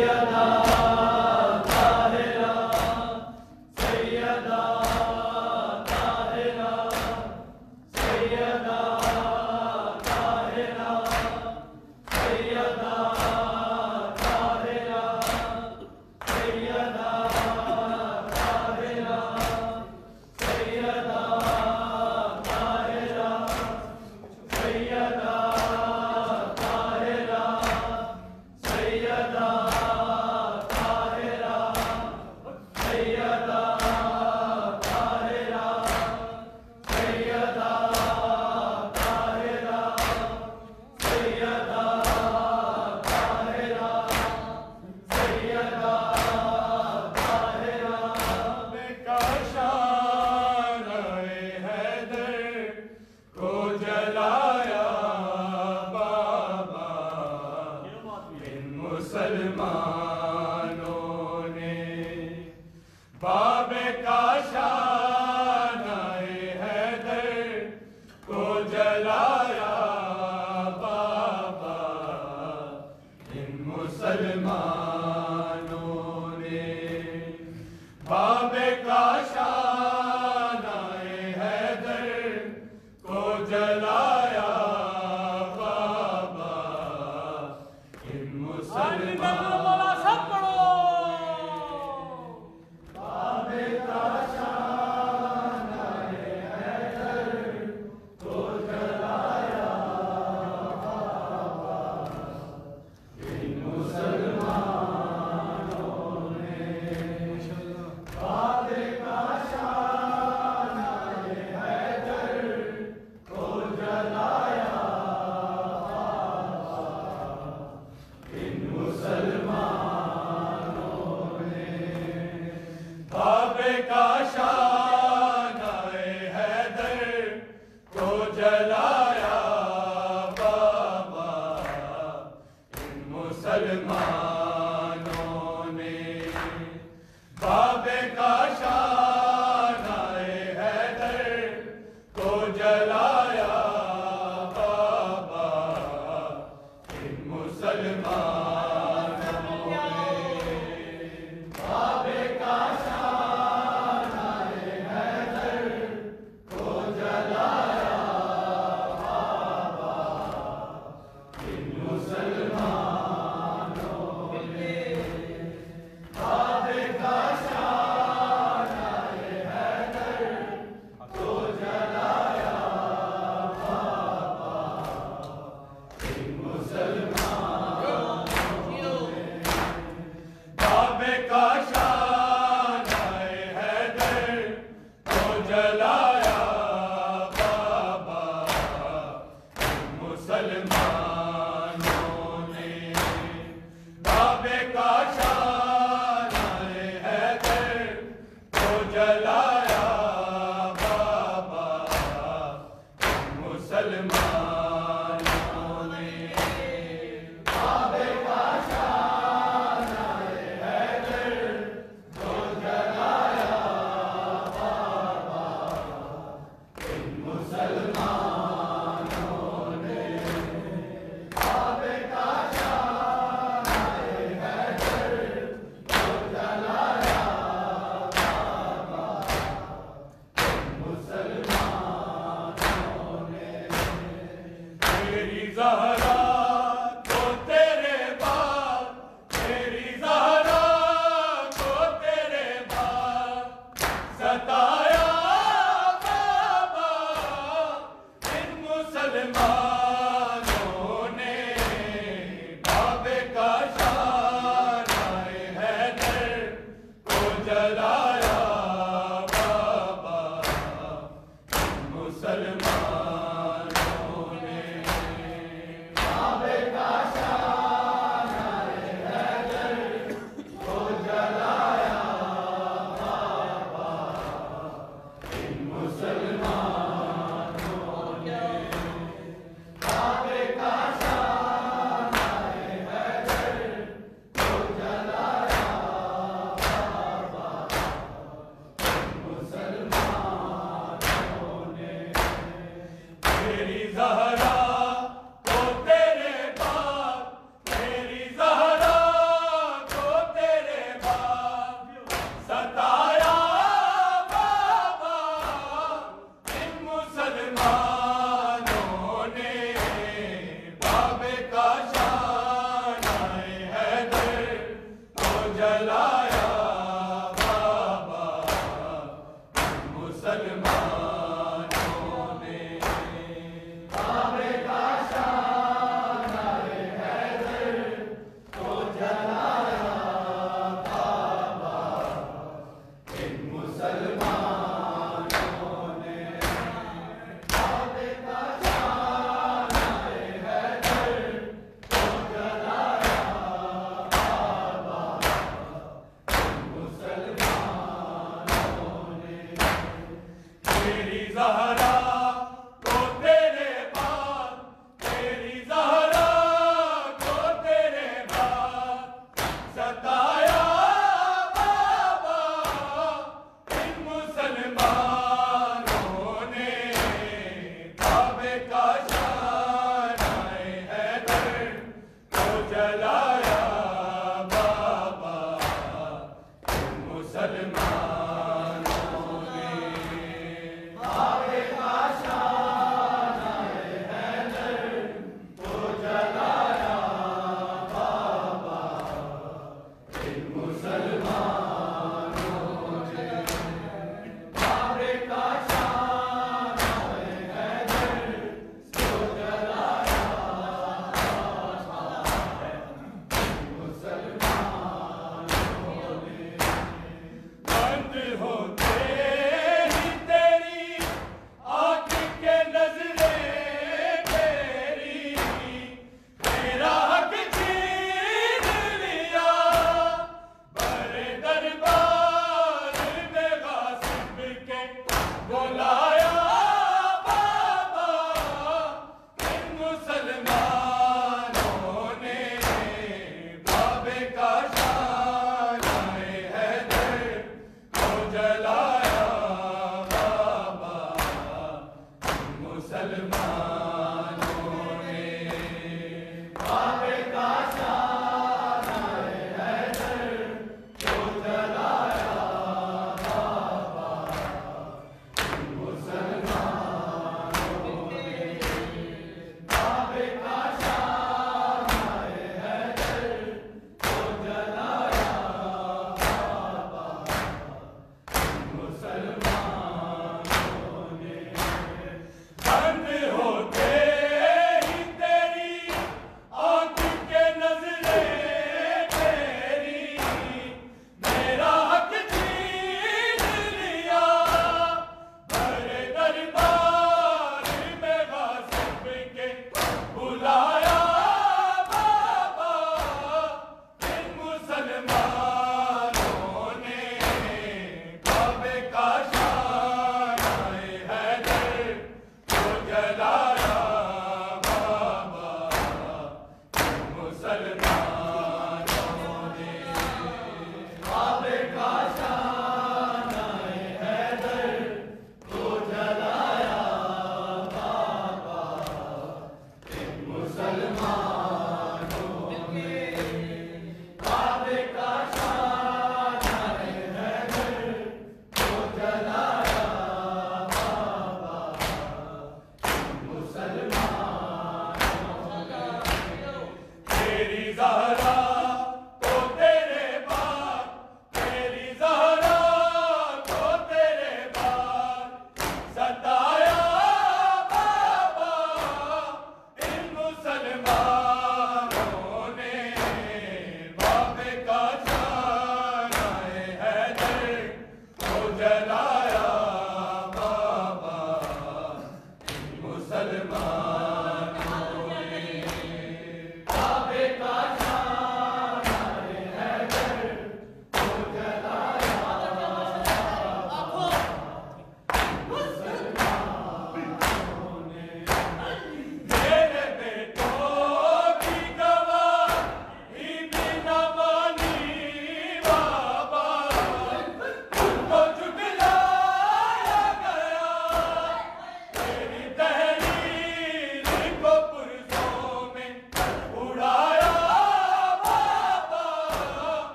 को da da Zahar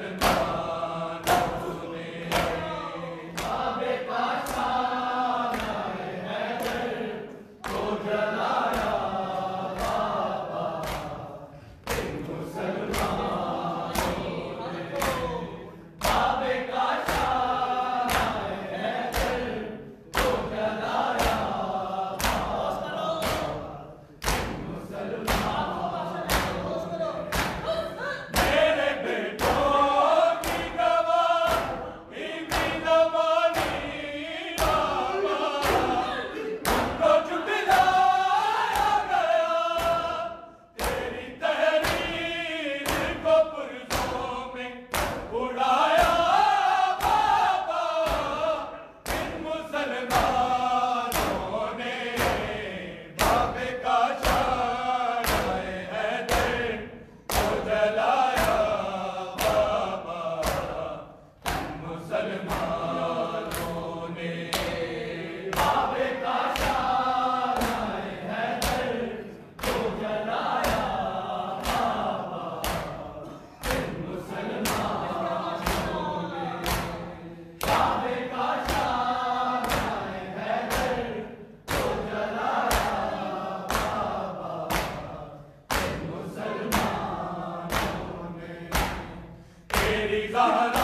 Seven. la